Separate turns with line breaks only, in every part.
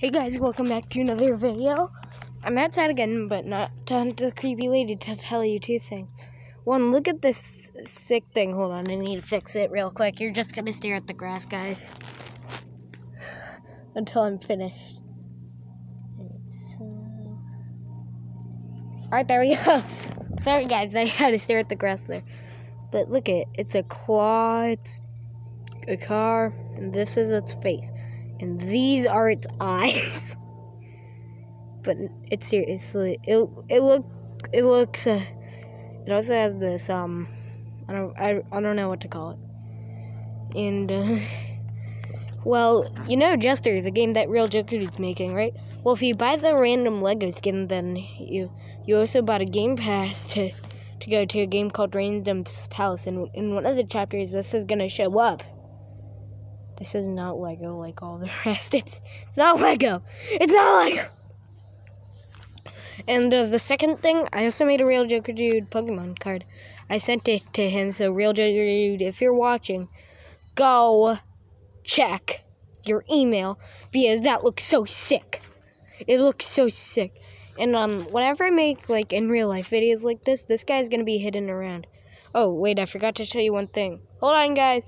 Hey guys, welcome back to another video. I'm outside again, but not to the creepy lady to tell you two things. One, look at this sick thing. Hold on, I need to fix it real quick. You're just gonna stare at the grass, guys. Until I'm finished. Alright, there we go. Sorry guys, I had to stare at the grass there. But look at it. It's a claw, it's a car, and this is its face and these are its eyes. but it's seriously, it it look it looks. Uh, it also has this um, I don't I, I don't know what to call it, and uh, well, you know Jester, the game that Real Joker is making, right? Well, if you buy the random Lego skin, then you you also bought a Game Pass to to go to a game called Random's Palace, and in one of the chapters, this is gonna show up. This is not Lego like all the rest. It's it's not Lego. It's not Lego. And uh, the second thing, I also made a Real Joker Dude Pokemon card. I sent it to him. So Real Joker Dude, if you're watching, go check your email because that looks so sick. It looks so sick. And um, whenever I make like in real life videos like this, this guy's gonna be hidden around. Oh wait, I forgot to tell you one thing. Hold on, guys.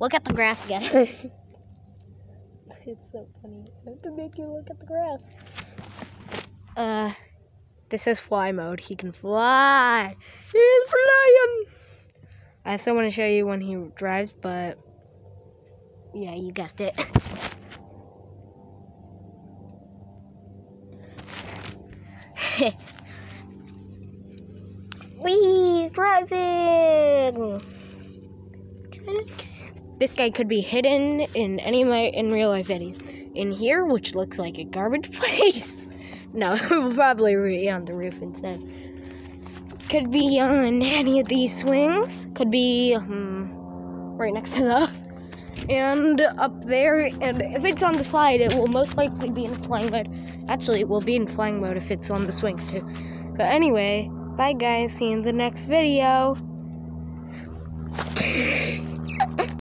Look at the grass again. it's so funny. I have to make you look at the grass. Uh, this is fly mode. He can fly. He's flying. I still want to show you when he drives, but yeah, you guessed it. We's driving. This guy could be hidden in any of my in real life videos. In here, which looks like a garbage place. no, we'll probably be on the roof instead. Could be on any of these swings. Could be um, right next to those. And up there, and if it's on the slide, it will most likely be in flying mode. Actually, it will be in flying mode if it's on the swings too. But anyway, bye guys, see you in the next video.